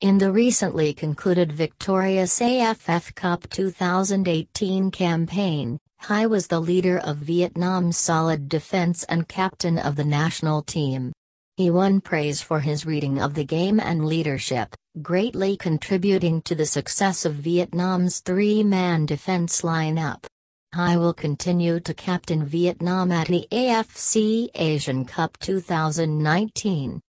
In the recently concluded victorious AFF Cup 2018 campaign, Hai was the leader of Vietnam's solid defense and captain of the national team. He won praise for his reading of the game and leadership, greatly contributing to the success of Vietnam's three-man defense lineup. Hai will continue to captain Vietnam at the AFC Asian Cup 2019.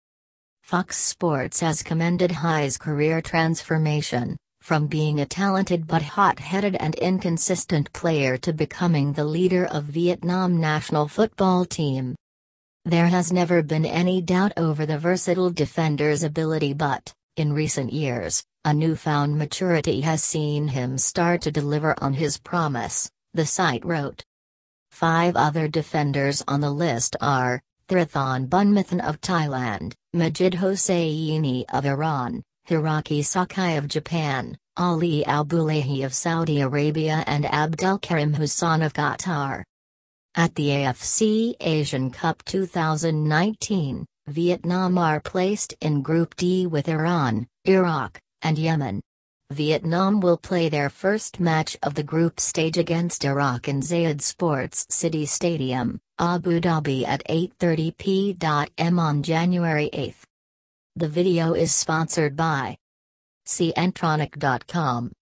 Fox Sports has commended Hai's career transformation, from being a talented but hot-headed and inconsistent player to becoming the leader of Vietnam national football team. There has never been any doubt over the versatile defender's ability but, in recent years, a newfound maturity has seen him start to deliver on his promise, the site wrote. Five other defenders on the list are, Theerathon Bunmathan of Thailand, Majid Hosseini of Iran, Hiroki Sakai of Japan, Ali Al-Bulaihi of Saudi Arabia and Abdelkarim Hassan of Qatar. At the AFC Asian Cup 2019, Vietnam are placed in Group D with Iran, Iraq, and Yemen. Vietnam will play their first match of the group stage against Iraq in Zayed Sports City Stadium, Abu Dhabi at 8.30 p.m. on January 8. The video is sponsored by CNtronic.com.